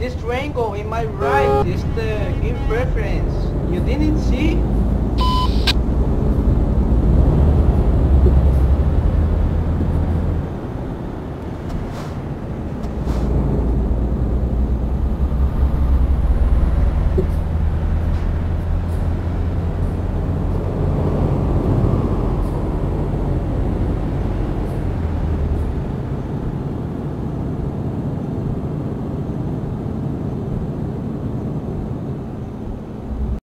This triangle in my right is the give preference.